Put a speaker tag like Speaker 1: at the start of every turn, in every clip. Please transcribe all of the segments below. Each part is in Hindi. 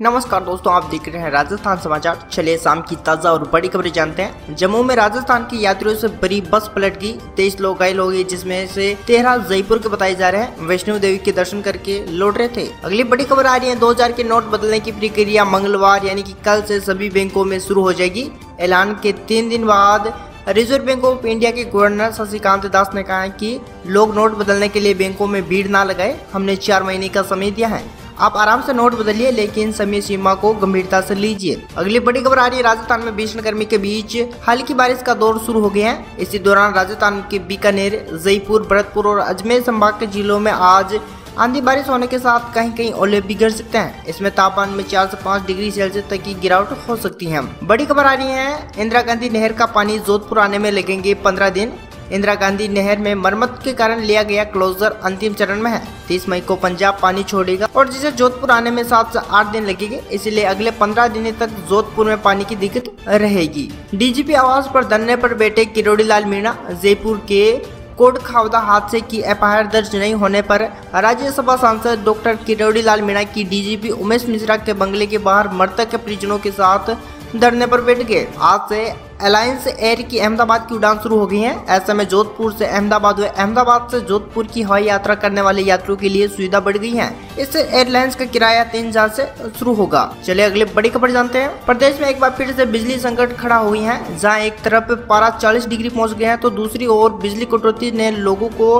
Speaker 1: नमस्कार दोस्तों, आप देख रहे हैं राजस्थान समाचार। चलिए शाम की ताज़ा और बड़ी खबरें जानते हैं। जम्मू में राजस्थान की यात्रियों से बड़ी बस पलट गई। तेईस लोग घायल हो गए, जिसमें से तेरह जयपुर के बताए जा रहे हैं। वैष्णो देवी के दर्शन करके लौट रहे थे। अगली बड़ी खबर आ रही है 2000 के नोट बदलने की प्रक्रिया मंगलवार, यानी की कल से सभी बैंकों में शुरू हो जाएगी। ऐलान के तीन दिन बाद रिज़र्व बैंक ऑफ़ इंडिया के गवर्नर शशिकांत दास ने कहा है कि लोग नोट बदलने के लिए बैंकों में भीड़ ना लगाए। हमने चार महीने का समय दिया है। आप आराम से नोट बदलिए, लेकिन समय सीमा को गंभीरता से लीजिए। अगली बड़ी खबर आ रही है, राजस्थान में भीषण गर्मी के बीच हल्की बारिश का दौर शुरू हो गया है। इसी दौरान राजस्थान के बीकानेर, जयपुर, भरतपुर और अजमेर संभाग के जिलों में आज आंधी बारिश होने के साथ कहीं कहीं ओले भी गिर सकते हैं। इसमें तापमान में चार से पाँच डिग्री सेल्सियस तक की गिरावट हो सकती है। बड़ी खबर आ रही है, इंदिरा गांधी नहर का पानी जोधपुर आने में लगेंगे पंद्रह दिन। इंदिरा गांधी नहर में मरम्मत के कारण लिया गया क्लोजर अंतिम चरण में है। तीस मई को पंजाब पानी छोड़ेगा और जिसे जोधपुर आने में सात से आठ दिन लगेंगे, इसलिए अगले पंद्रह दिन तक जोधपुर में पानी की दिक्कत रहेगी। डीजीपी आवास पर धरने पर बैठे किरोड़ी लाल मीणा, जयपुर के कोट खावदा हादसे की एफ़ दर्ज नहीं होने पर राज्यसभा सांसद डॉक्टर किरोड़ी लाल मीणा की डीजीपी उमेश मिश्रा के बंगले के बाहर मृतक परिजनों के साथ धरने पर बैठ गए। आज से अलायंस एयर की अहमदाबाद की उड़ान शुरू हो गई है। ऐसे में जोधपुर से अहमदाबाद हुए। अहमदाबाद से जोधपुर की हवाई यात्रा करने वाले यात्रियों के लिए सुविधा बढ़ गई है। इससे एयरलाइंस का किराया तीन हज़ार से शुरू होगा। चलिए अगले बड़ी खबर जानते हैं। प्रदेश में एक बार फिर से बिजली संकट खड़ा हुई है। जहाँ एक तरफ़ पारा चालीस डिग्री पहुँच गया है तो दूसरी ओर बिजली कटौती ने लोगों को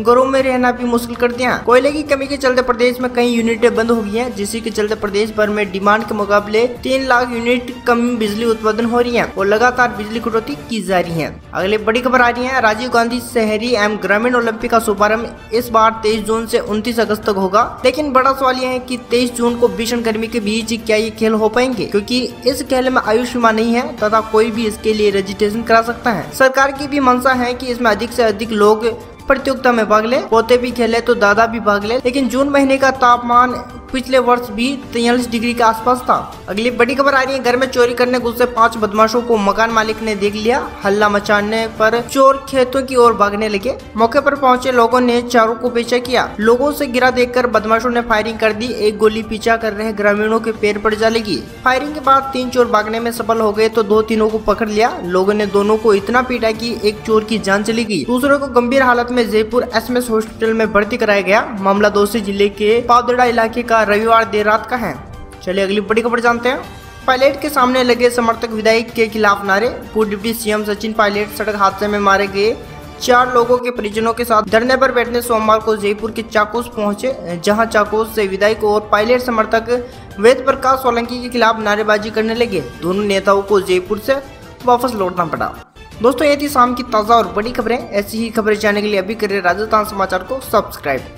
Speaker 1: घरों में रहना भी मुश्किल कर दिया कोयले की कमी के चलते प्रदेश में कई यूनिटें बंद हो गई हैं जिसके के चलते प्रदेश भर में डिमांड के मुकाबले तीन लाख यूनिट कम बिजली उत्पादन हो रही है और लगातार बिजली कटौती की जा रही है। अगले बड़ी खबर आ रही है, राजीव गांधी शहरी एवं ग्रामीण ओलंपिक का शुभारंभ इस बार तेईस जून से उनतीस अगस्त तक होगा। लेकिन बड़ा सवाल यह है की तेईस जून को भीषण गर्मी के बीच क्या ये खेल हो पाएँगे? क्यूँकी इस खेल में आयुष्मान सीमा नहीं है, तथा कोई भी इसके लिए रजिस्ट्रेशन करा सकता है। सरकार की भी मंशा है की इसमें अधिक ऐसी अधिक लोग प्रतियोगिता में भाग ले पोते भी खेले तो दादा भी भाग ले, लेकिन जून महीने का तापमान पिछले वर्ष भी तैयलीस डिग्री के आसपास था। अगली बड़ी खबर आ रही है, घर में चोरी करने घुसे पाँच बदमाशों को मकान मालिक ने देख लिया। हल्ला मचाने पर चोर खेतों की ओर भागने लगे। मौके पर पहुँचे लोगों ने चारों को पीछा किया। लोगों से गिरा देखकर बदमाशों ने फायरिंग कर दी। एक गोली पीछा कर रहे ग्रामीणों के पेड़ पड़ जा लगी फायरिंग के बाद तीन चोर भागने में सफल हो गए तो दो तीनों को पकड़ लिया। लोगों ने दोनों को इतना पीटा की एक चोर की जान चली गई। दूसरों को गंभीर हालत में जयपुर एसएमएस हॉस्पिटल में भर्ती कराया गया। मामला दोषी ज़िले के पावदड़ा इलाके का रविवार देर रात का है। चलिए अगली बड़ी खबर जानते हैं। पायलट के सामने लगे समर्थक विधायक के खिलाफ नारे। पूर्व डिप्टी सीएम सचिन पायलट सड़क हादसे में मारे गए चार लोगों के परिजनों के साथ धरने पर बैठने सोमवार को जयपुर के चाकोस पहुँचे, जहाँ चाकोस से विधायक और पायलट समर्थक वेद प्रकाश सोलंकी के खिलाफ नारेबाजी करने लगे। दोनों नेताओं को जयपुर से वापस लौटना पड़ा। दोस्तों, ये थी शाम की ताज़ा और बड़ी खबरें। ऐसी ही खबरें जानने के लिए अभी करें राजस्थान समाचार को सब्सक्राइब।